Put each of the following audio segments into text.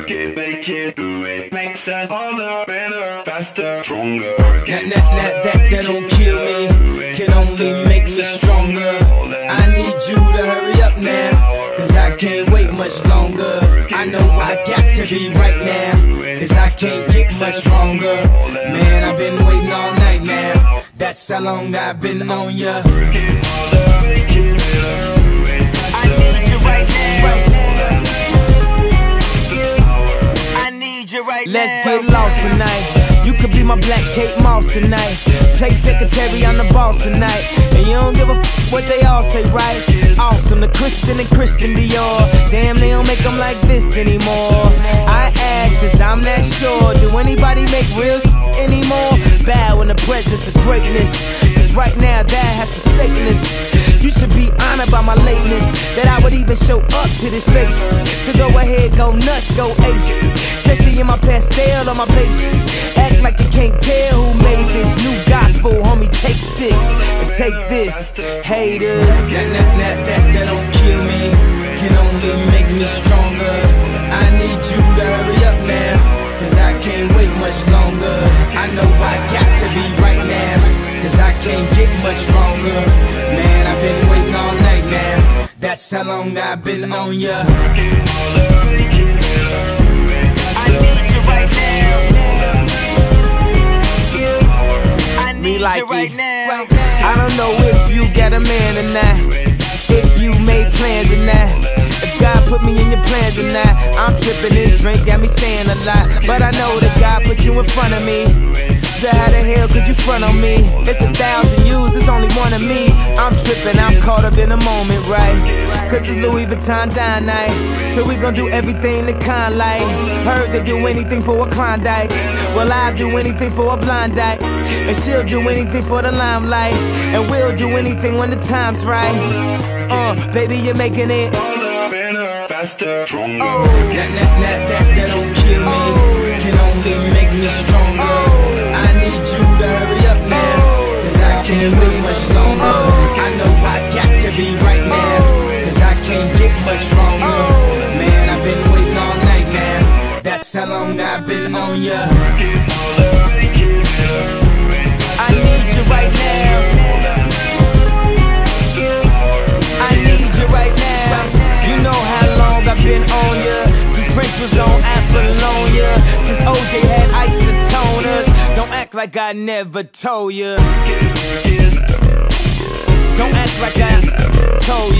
Work it, make it, do it. Makes us harder, better, faster, stronger. That, that, that, that, that don't kill me, can only make me stronger. I need you to hurry up now, cause I can't wait much longer. I know I got to be right now, cause I can't get much stronger. Man, I've been waiting all night now, that's how long I've been on ya. I need you right now. Right Let's now. get lost tonight. You could be my black Kate Moss tonight. Play secretary, I'm the boss tonight. And you don't give a f what they all say, right? Awesome, the Christian and Christian Dior. Damn, they don't make them like this anymore. I ask, cause I'm not sure. Do anybody make real anymore? Bow in the presence of greatness. Cause right now, that has forsaken us. You should be honored by my lateness. That I would even show up to this place. So go ahead, go nuts, go ape. In my Pastelle on my Bape. Act like you can't tell who made this new gospel, homie. Take six and take this, haters. That, that, that, that, that don't kill me, can only make me stronger. I need you to hurry up now, cause I can't wait much longer. I know I got to be right now, cause I can't get much stronger. Man, I've been waiting all night now, that's how long I've been on ya. Right now. I don't know if you got a man or not. If you made plans or not. If God put me in your plans or not. I'm tripping, this drink got me saying a lot. But I know that God put you in front of me. So how the hell could you front on me? It's a thousand yous, it's only one of me. I'm tripping, I'm caught up in a moment, right? Cause it's Louis Vuitton dine night. So we gon' do everything the kind like. Heard they do anything for a Klondike. Well, I'll do anything for a blind eye. And she'll do anything for the limelight. And we'll do anything when the time's right. Uh, baby, you're making it. Better, faster, stronger. Oh, that, that, that, that, that don't kill me. Oh. Can only make me stronger. Oh. I need you to hurry up now. Cause I can't wait much longer. Ya. I need you right now. I need you right now. You know how long I've been on ya. Since Prince was on. Since OJ had isotoners. Don't act like I never told ya. Don't act like I told ya.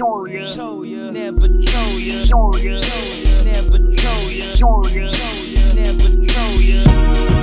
Told ya ya ya Never told ya. Told ya Never told ya. Told ya Never told ya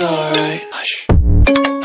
alright. Hush.